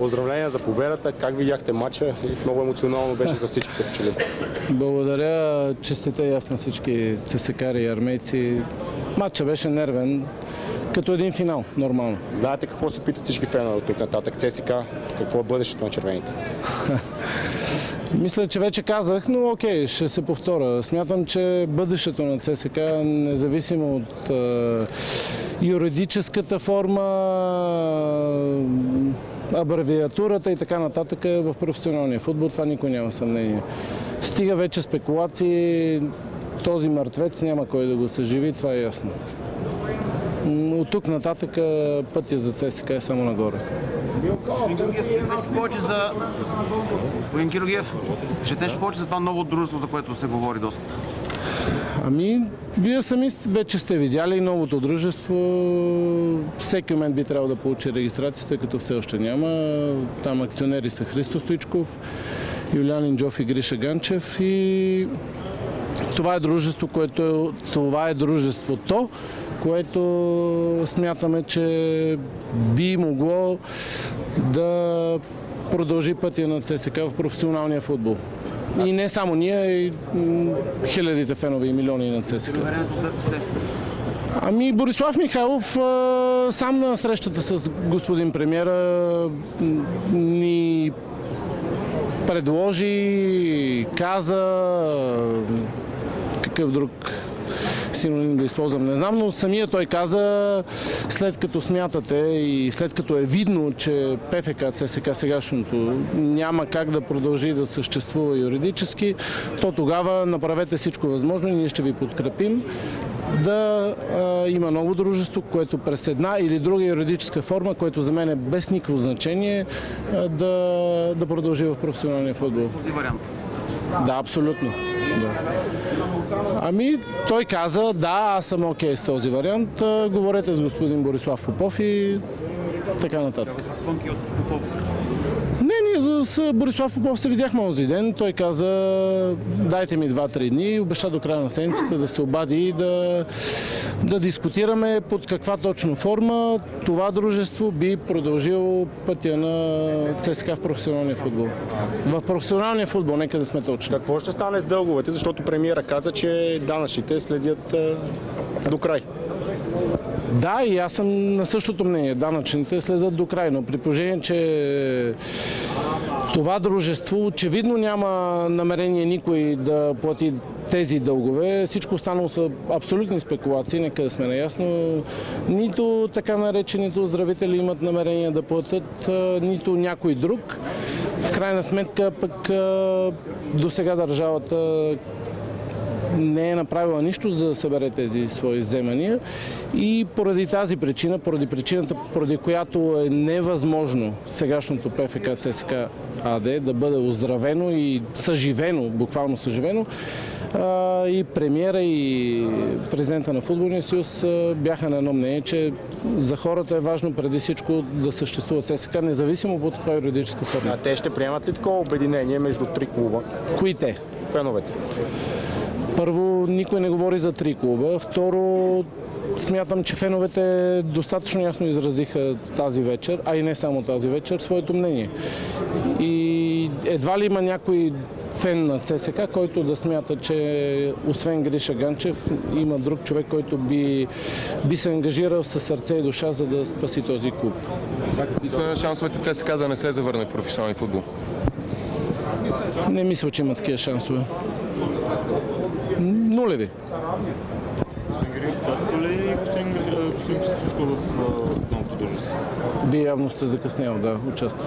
Поздравления за победата. Как видяхте матча? Много емоционално беше за всички като че ли. Благодаря, честите и аз на всички цесекари и армейци. Матча беше нервен, като един финал, нормално. Знаете какво се питат всички фенове от тук нататък? ЦСК, какво е бъдещето на червените? Мисля, че вече казах, но окей, ще се повторя. Смятам, че бъдещето на ЦСК, независимо от е, юридическата форма, абревиатурата и така нататък, в професионалния футбол. Това никой няма съмнение. Стига вече спекулации, този мъртвец няма кой да го съживи, това е ясно. От тук нататък пътя за ЦСК е само нагоре. Нещо. Господин Георгиев, ще нещо повече за това ново дружество, за което се говори доста. Ами, вие сами вече сте видяли новото дружество. Всеки момент би трябвало да получи регистрацията, като все още няма. Там акционери са Христо Стоичков, Юлиан Инджов и Гриша Ганчев. И това е дружество, което това е дружеството, което смятаме, че би могло да продължи пътя на ЦСК в професионалния футбол. И не само ние, и хилядите фенове и милиони на ЦСКА. Ами Борислав Михайлов сам на срещата с господин премьера ни предложи, каза какъв друг синоним да използвам, не знам, но самия той каза, след като смятате и след като е видно, че ПФК, ЦСК сегашното няма как да продължи да съществува юридически, то тогава направете всичко възможно и ние ще ви подкрепим да а, има ново дружество, което през една или друга юридическа форма, което за мен е без никакво значение, а, да, да продължи в професионалния футбол. Да, абсолютно. Да. Ами, той каза, да, аз съм окей с този вариант. Говорете с господин Борислав Попов и така нататък. Спънки от Попов. С Борислав Попов се видяхме този ден. Той каза, дайте ми 2-3 дни обеща до края на седмицата да се обади и да, да дискутираме под каква точно форма това дружество би продължило пътя на ЦСКА в професионалния футбол. В професионалния футбол, нека да сме точни. Какво ще стане с дълговете? Защото премиера каза, че данъчните следят а, до край. Да, и аз съм на същото мнение. Данъчните следят до край, но при положение, че това дружество очевидно няма намерение никой да плати тези дългове. Всичко останало са абсолютни спекулации, нека да сме наясно. Нито така наречените оздравители имат намерение да платят, нито някой друг. В крайна сметка пък до сега държавата не е направила нищо за да събере тези свои вземания и поради тази причина, поради причината, поради която е невъзможно сегашното ПФК ЦСК АД да бъде оздравено и съживено, буквално съживено, и премиера и президента на Футболния съюз бяха на едно мнение, че за хората е важно преди всичко да съществува ЦСК, независимо от каква юридическа форма. А те ще приемат ли такова обединение между три клуба? Кои те? Феновете. Първо, никой не говори за три клуба. Второ, смятам, че феновете достатъчно ясно изразиха тази вечер, а и не само тази вечер, своето мнение. И едва ли има някой фен на ЦСК, който да смята, че освен Гриша Ганчев, има друг човек, който би, би се ангажирал със сърце и душа, за да спаси този клуб. И са шансовете ЦСКА да не се завърне в професионален футбол. Не мисля, че има такива шансове. Нулеви. Участва ли господин господин Костичко в а, новото дружество? Вие явно сте закъснял, да, участва.